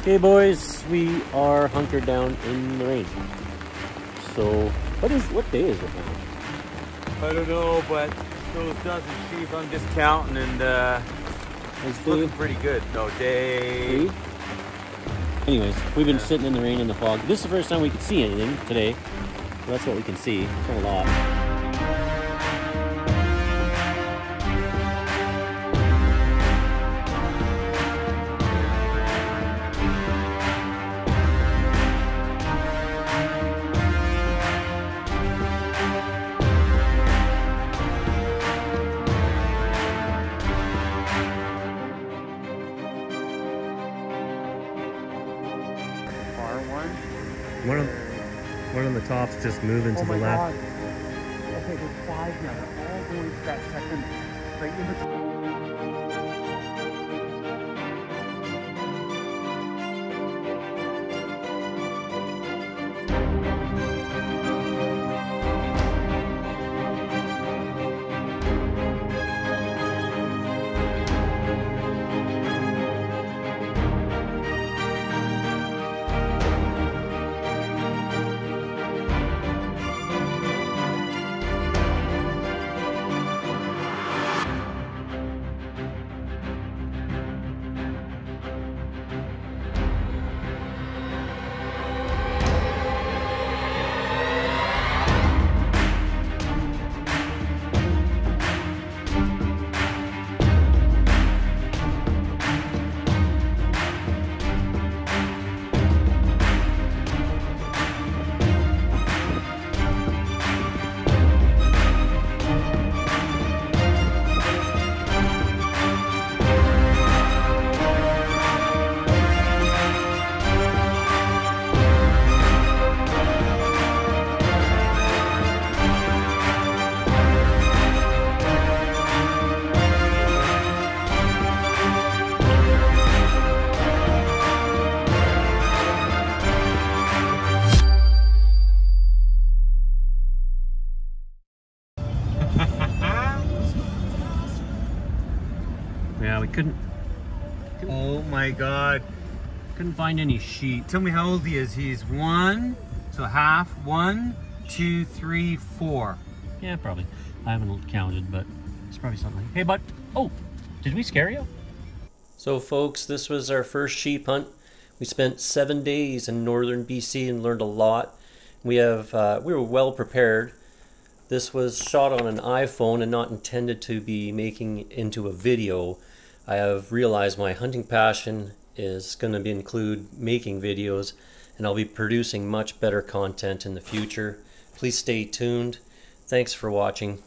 Okay, boys, we are hunkered down in the rain. So, what is what day is it now? I don't know, but those dozen sheep I'm just counting and uh, It's looking pretty good. No, day. three. Anyways, we've been sitting in the rain and the fog. This is the first time we could see anything today. So that's what we can see. It's a lot. One of one of the tops just moving oh my god. Okay, there's five now. They're all going to that second, like in between. Yeah, we couldn't Oh my god. couldn't find any sheep. Tell me how old he is. He's one, so half. One, two, three, four. Yeah, probably. I haven't counted, but it's probably something. Hey, bud. Oh, did we scare you? So, folks, this was our first sheep hunt. We spent seven days in northern BC and learned a lot. We have uh, we were well prepared. This was shot on an iPhone and not intended to be making into a video. I have realized my hunting passion is going to include making videos, and I'll be producing much better content in the future. Please stay tuned. Thanks for watching.